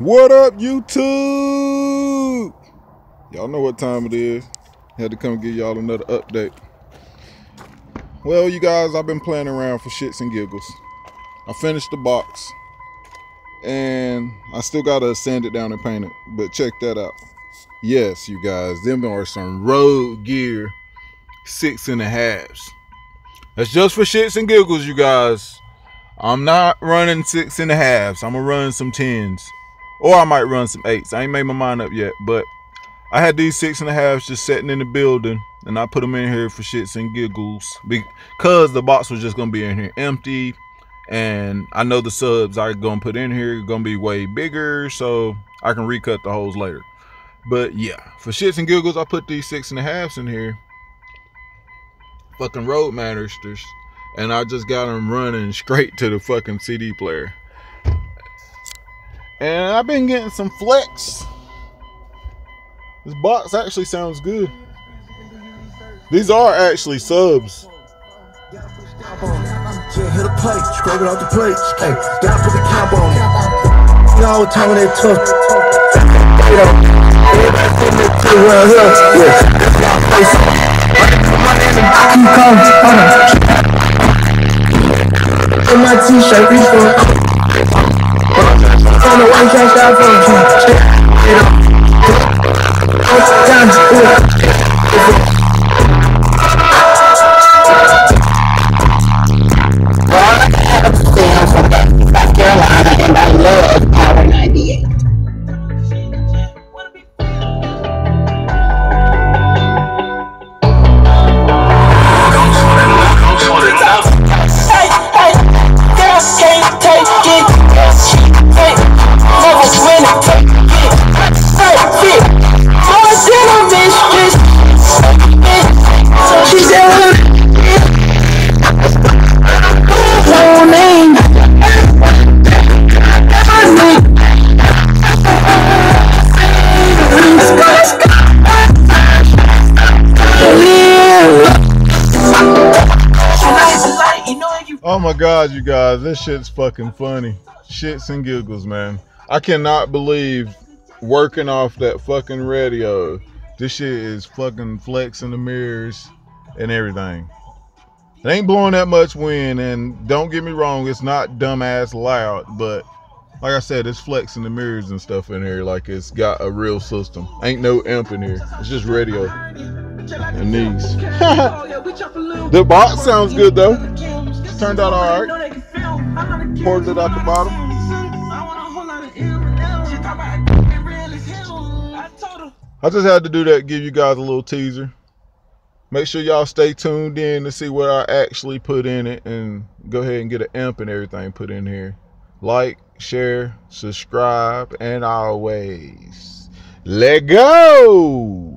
What up, YouTube? Y'all know what time it is. Had to come give y'all another update. Well, you guys, I've been playing around for shits and giggles. I finished the box. And I still gotta sand it down and paint it. But check that out. Yes, you guys, them are some road gear six and a halves. That's just for shits and giggles, you guys. I'm not running six and a halves. I'm gonna run some tens. Or I might run some eights. I ain't made my mind up yet, but I had these six and a halves just sitting in the building, and I put them in here for shits and giggles because the box was just gonna be in here empty, and I know the subs I gonna put in here gonna be way bigger, so I can recut the holes later. But yeah, for shits and giggles, I put these six and a halves in here. Fucking Roadmasters, and I just got them running straight to the fucking CD player. And I've been getting some flex. This box actually sounds good. These are actually subs. Put the cap on time they took. Here. Yeah, face. Keep calm, hold on. My t-shirt, reach for my god, you guys, this shit's fucking funny. Shits and giggles, man. I cannot believe working off that fucking radio. This shit is fucking flexing the mirrors and everything. It ain't blowing that much wind, and don't get me wrong, it's not dumbass loud, but like I said, it's flexing the mirrors and stuff in here like it's got a real system. Ain't no amp in here. It's just radio and these. the box sounds good though. Turned out all right. Ported it out the bottom. I just had to do that, give you guys a little teaser. Make sure y'all stay tuned in to see what I actually put in it and go ahead and get an amp and everything put in here. Like, share, subscribe, and always let go.